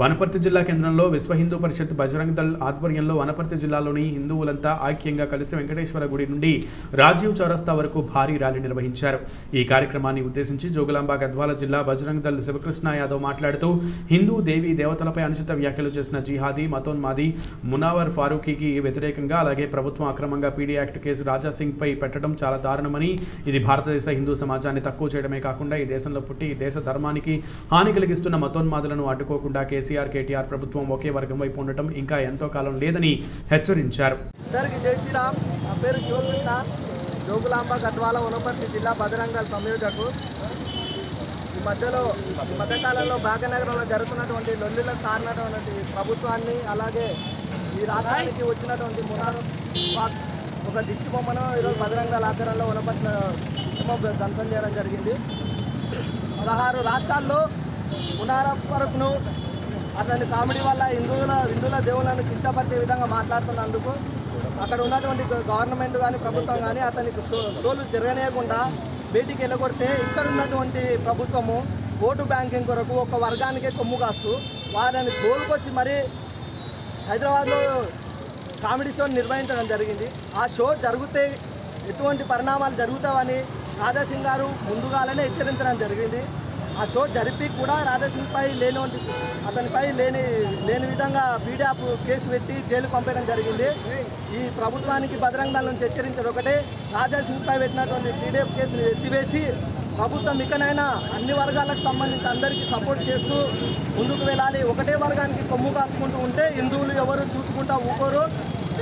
వనపర్తి జిల్లా కేంద్రంలో విశ్వ హిందూ పరిషత్ బజరంగ్ దళ్ ఆధ్వర్యంలో వనపర్తి జిల్లాలోని హిందువులంతా ఐక్యంగా కలిసి వెంకటేశ్వర గుడి నుండి రాజీవ్ చౌరస్తా వరకు భారీ ర్యాలీ నిర్వహించారు. ఈ కార్యక్రమాన్ని ఉద్దేశించి జోగులాంబ గద్వాల జిల్లా బజరంగ్ దళ్ శివకృష్ణ యాదవ్ మాట్లాడుతూ హిందూ దేవి దేవతలపై అనుచిత వ్యాఖ్యలు చేసిన జిహాదీ మతోన్మాది మునావర్ ఫారూఖీకి వ్యతిరేకంగా అలాగే ప్రభుత్వం అక్రమంగా PD act case Raja Singh పై పెట్టడం చాలా దారుణమని ఇది భారతదేశ హిందూ సమాజాన్ని తక్కువ చేయడమే కాకుండా ఈ దేశంలో పుట్టి ఈ దేశ ధర్మానికి హాని కలిగిస్తున్న మతోన్మాదులను అడ్డుకోకుండా కేసు కేసీఆర్ కేటీఆర్ ప్రభుత్వం ఒకే వర్గం వైపు ఉండటం ఇంకా ఎంతో కాలం లేదని హెచ్చరించారు. నా పేరు శివకృష్ణ. జోగులాంబ గద్వాల వనపర్తి జిల్లా బజరంగల్ సంయోజకు. ఈ మధ్యలో ఈ మధ్యకాలంలో భాగ్యనగరంలో జరుగుతున్నటువంటి లొల్లిలకు కారణమైనటువంటి ప్రభుత్వాన్ని అలాగే ఈ రాష్ట్రానికి వచ్చినటువంటి మునారు ఒక దిష్టి బొమ్మను ఈరోజు బజరంగల్ ఆధ్వర్యంలో వనపర్తి ధ్వంసం చేయడం జరిగింది. పదహారు రాష్ట్రాల్లో మునారఫ్ వరకును అతని కామెడీ వల్ల హిందువుల హిందువుల దేవులను కించపరిచే విధంగా మాట్లాడుతున్నందుకు అక్కడ ఉన్నటువంటి గవర్నమెంట్ కానీ ప్రభుత్వం కానీ అతనికి సో సోలు జరగనీయకుండా బయటికి వెళ్ళగొడితే ఇక్కడ ఉన్నటువంటి ప్రభుత్వము ఓటు బ్యాంకింగ్ కొరకు ఒక వర్గానికే కొమ్ము కాస్తూ వారిని తోలుకొచ్చి మరీ హైదరాబాద్లో కామెడీ షో నిర్వహించడం జరిగింది. ఆ షో జరిగితే ఎటువంటి పరిణామాలు జరుగుతావని రాధాసింగ్ గారు ముందుగానే హెచ్చరించడం జరిగింది. ఆ షో జరిపి కూడా రాధాసింగ్పై లేని అతనిపై లేని లేని విధంగా పీడియాప్ కేసు పెట్టి జైలు పంపడం జరిగింది. ఈ ప్రభుత్వానికి బజరంగ దళం నుంచి ఒకటే. రాధాసింగ్పై పెట్టినటువంటి పీడిఎఫ్ కేసును ఎత్తివేసి ప్రభుత్వం ఇకనైనా అన్ని వర్గాలకు సంబంధించి అందరికీ సపోర్ట్ చేస్తూ ముందుకు వెళ్ళాలి. ఒకటే వర్గానికి కొమ్ము కాచుకుంటూ ఉంటే హిందువులు ఎవరు చూసుకుంటా ఊకోరు.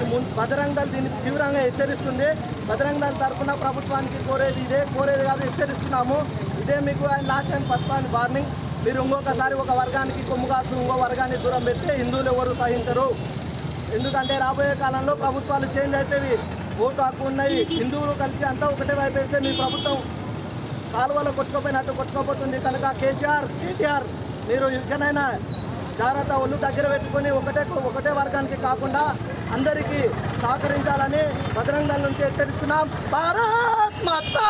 ఈ ముం- దీన్ని తీవ్రంగా హెచ్చరిస్తుంది బజరంగ తరఫున ప్రభుత్వానికి కోరేది ఇదే. కోరేది కాదు హెచ్చరిస్తున్నాము. ఇదే మీకు last time first one warning. మీరు ఇంకొకసారి ఒక వర్గానికి కొమ్ము కాసు ఇంకో వర్గాన్ని దూరం పెడితే హిందువులు ఎవరు సహించరు. ఎందుకంటే రాబోయే కాలంలో ప్రభుత్వాలు చేంజ్ అవుతాయి ఓటు హక్కు ఉన్నాయి. హిందువులు కలిసి అంతా ఒకటే వైపు మీ ప్రభుత్వం కాలువలో కొట్టుకోపోయినట్టు కొట్టుకోపోతుంది. కనుక కేసీఆర్ కేటీఆర్ మీరు ఇకనైనా జాగ్రత్త ఒళ్ళు దగ్గర పెట్టుకొని ఒకటే ఒకటే వర్గానికి కాకుండా అందరికీ సహకరించాలని బజరంగ నుంచి హెచ్చరిస్తున్నాం. భారత్ మాతా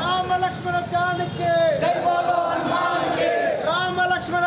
రామ లక్ష్మణ జానకి. రామ లక్ష్మణ